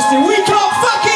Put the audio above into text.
Austin. We can't fucking.